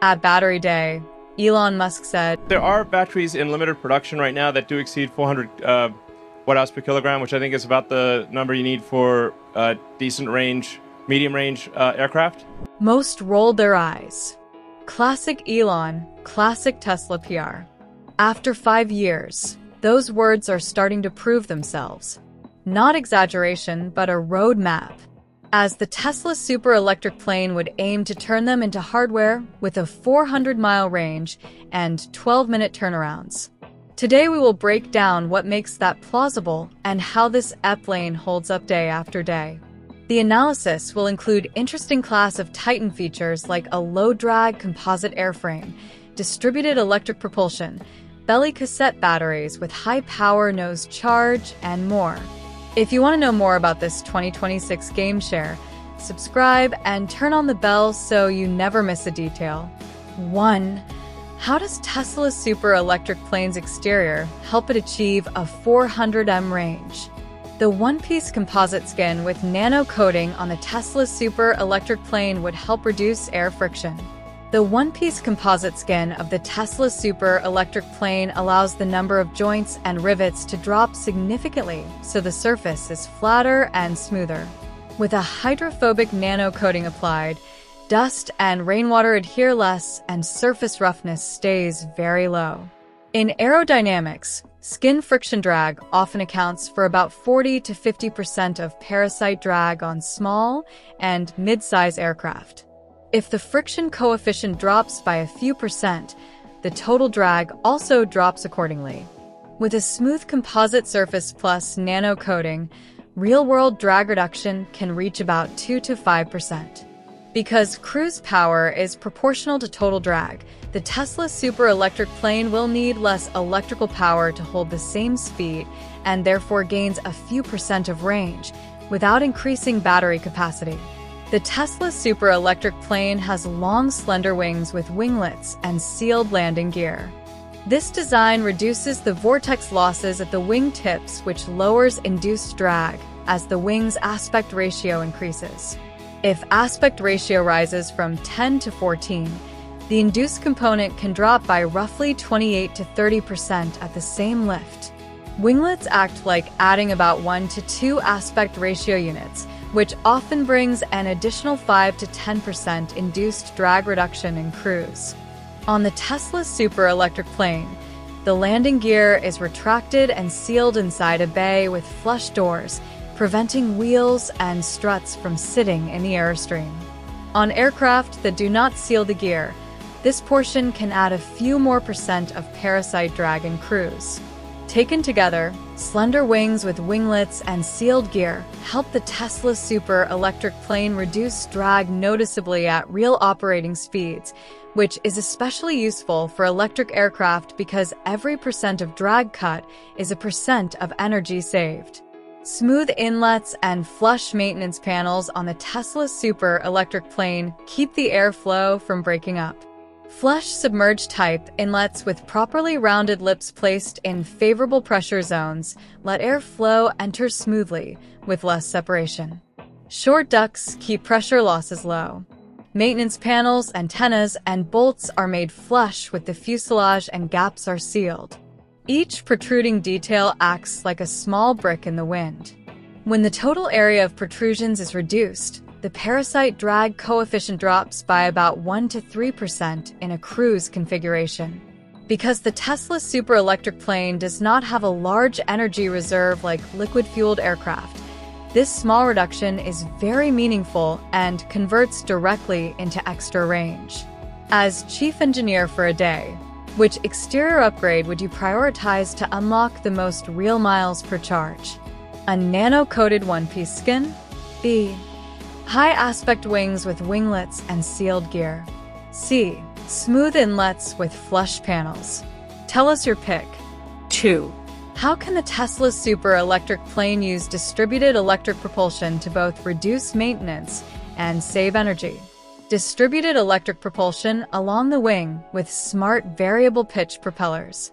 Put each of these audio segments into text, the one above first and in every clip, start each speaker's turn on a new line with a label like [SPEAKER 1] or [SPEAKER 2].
[SPEAKER 1] At Battery Day, Elon Musk said,
[SPEAKER 2] There are batteries in limited production right now that do exceed 400 uh, watt hours per kilogram, which I think is about the number you need for uh, decent range, medium range uh, aircraft.
[SPEAKER 1] Most rolled their eyes. Classic Elon, classic Tesla PR. After five years, those words are starting to prove themselves. Not exaggeration, but a roadmap. As the Tesla super electric plane would aim to turn them into hardware with a 400 mile range and 12 minute turnarounds. Today we will break down what makes that plausible and how this E-plane holds up day after day. The analysis will include interesting class of Titan features like a low-drag composite airframe, distributed electric propulsion, belly cassette batteries with high power nose charge, and more. If you want to know more about this 2026 game share, subscribe and turn on the bell so you never miss a detail. 1. How does Tesla's super electric plane's exterior help it achieve a 400m range? The one-piece composite skin with nano coating on the Tesla super electric plane would help reduce air friction. The one-piece composite skin of the Tesla super electric plane allows the number of joints and rivets to drop significantly so the surface is flatter and smoother. With a hydrophobic nano coating applied, Dust and rainwater adhere less, and surface roughness stays very low. In aerodynamics, skin friction drag often accounts for about 40 to 50% of parasite drag on small and mid-size aircraft. If the friction coefficient drops by a few percent, the total drag also drops accordingly. With a smooth composite surface plus nano coating, real-world drag reduction can reach about 2 to 5%. Because cruise power is proportional to total drag, the Tesla super electric plane will need less electrical power to hold the same speed and therefore gains a few percent of range without increasing battery capacity. The Tesla super electric plane has long slender wings with winglets and sealed landing gear. This design reduces the vortex losses at the wing tips which lowers induced drag as the wing's aspect ratio increases. If aspect ratio rises from 10 to 14, the induced component can drop by roughly 28 to 30% at the same lift. Winglets act like adding about 1 to 2 aspect ratio units, which often brings an additional 5 to 10% induced drag reduction in cruise. On the Tesla super electric plane, the landing gear is retracted and sealed inside a bay with flush doors preventing wheels and struts from sitting in the airstream. On aircraft that do not seal the gear, this portion can add a few more percent of parasite drag in cruise. Taken together, slender wings with winglets and sealed gear help the Tesla Super electric plane reduce drag noticeably at real operating speeds, which is especially useful for electric aircraft because every percent of drag cut is a percent of energy saved. Smooth inlets and flush maintenance panels on the Tesla Super electric plane keep the airflow from breaking up. Flush submerged type inlets with properly rounded lips placed in favorable pressure zones let air flow enter smoothly with less separation. Short ducts keep pressure losses low. Maintenance panels, antennas, and bolts are made flush with the fuselage and gaps are sealed. Each protruding detail acts like a small brick in the wind. When the total area of protrusions is reduced, the parasite drag coefficient drops by about 1 to 3% in a cruise configuration. Because the Tesla super electric plane does not have a large energy reserve like liquid-fueled aircraft, this small reduction is very meaningful and converts directly into extra range. As chief engineer for a day, which exterior upgrade would you prioritize to unlock the most real miles per charge? A nano-coated one-piece skin? B. High aspect wings with winglets and sealed gear. C. Smooth inlets with flush panels. Tell us your pick. 2. How can the Tesla Super electric plane use distributed electric propulsion to both reduce maintenance and save energy? distributed electric propulsion along the wing with smart variable pitch propellers.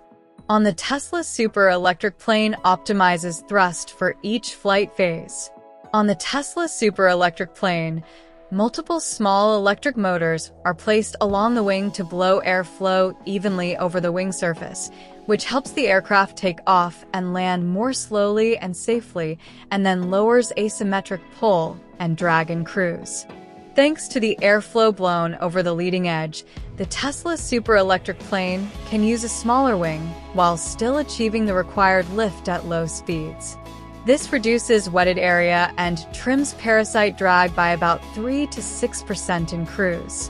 [SPEAKER 1] On the Tesla Super electric plane optimizes thrust for each flight phase. On the Tesla Super electric plane, Multiple small electric motors are placed along the wing to blow airflow evenly over the wing surface, which helps the aircraft take off and land more slowly and safely, and then lowers asymmetric pull and drag in cruise. Thanks to the airflow blown over the leading edge, the Tesla Super Electric plane can use a smaller wing while still achieving the required lift at low speeds. This reduces wetted area and trims parasite drag by about 3 to 6% in cruise.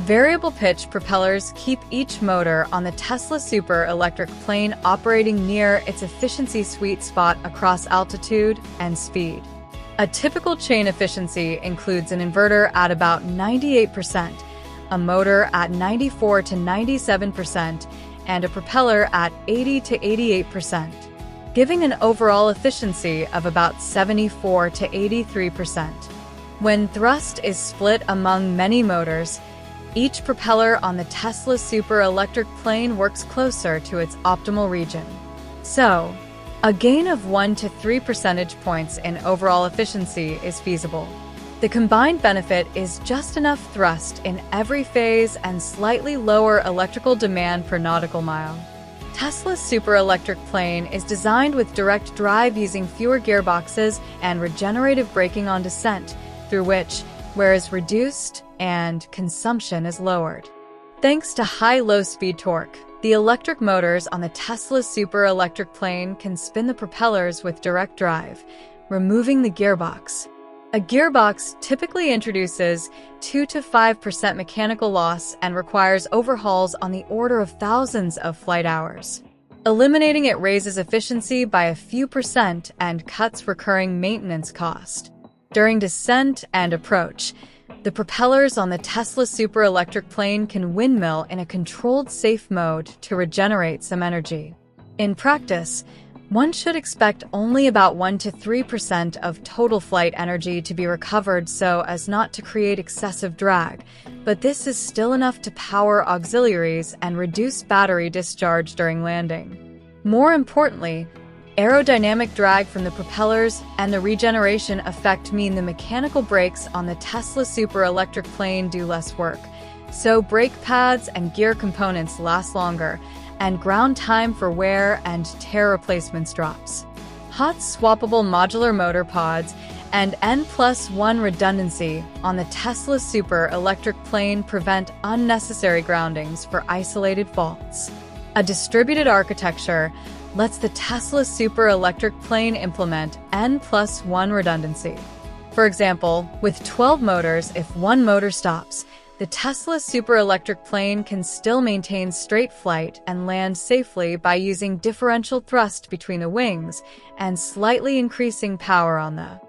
[SPEAKER 1] Variable pitch propellers keep each motor on the Tesla Super Electric plane operating near its efficiency sweet spot across altitude and speed. A typical chain efficiency includes an inverter at about 98%, a motor at 94 to 97%, and a propeller at 80 to 88%, giving an overall efficiency of about 74 to 83%. When thrust is split among many motors, each propeller on the Tesla Super Electric plane works closer to its optimal region. So, a gain of 1 to 3 percentage points in overall efficiency is feasible. The combined benefit is just enough thrust in every phase and slightly lower electrical demand per nautical mile. Tesla's super electric plane is designed with direct drive using fewer gearboxes and regenerative braking on descent, through which wear is reduced and consumption is lowered. Thanks to high low speed torque, the electric motors on the Tesla Super Electric plane can spin the propellers with direct drive, removing the gearbox. A gearbox typically introduces 2 to 5% mechanical loss and requires overhauls on the order of thousands of flight hours. Eliminating it raises efficiency by a few percent and cuts recurring maintenance cost. During descent and approach, the propellers on the Tesla Super Electric plane can windmill in a controlled safe mode to regenerate some energy. In practice, one should expect only about 1 to 3% of total flight energy to be recovered so as not to create excessive drag, but this is still enough to power auxiliaries and reduce battery discharge during landing. More importantly, Aerodynamic drag from the propellers and the regeneration effect mean the mechanical brakes on the Tesla Super Electric plane do less work, so brake pads and gear components last longer, and ground time for wear and tear replacements drops. Hot swappable modular motor pods and N plus 1 redundancy on the Tesla Super Electric plane prevent unnecessary groundings for isolated faults. A distributed architecture lets the Tesla Super Electric plane implement N plus 1 redundancy. For example, with 12 motors, if one motor stops, the Tesla Super Electric plane can still maintain straight flight and land safely by using differential thrust between the wings and slightly increasing power on the